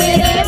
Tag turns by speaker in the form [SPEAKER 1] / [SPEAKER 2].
[SPEAKER 1] Yeah.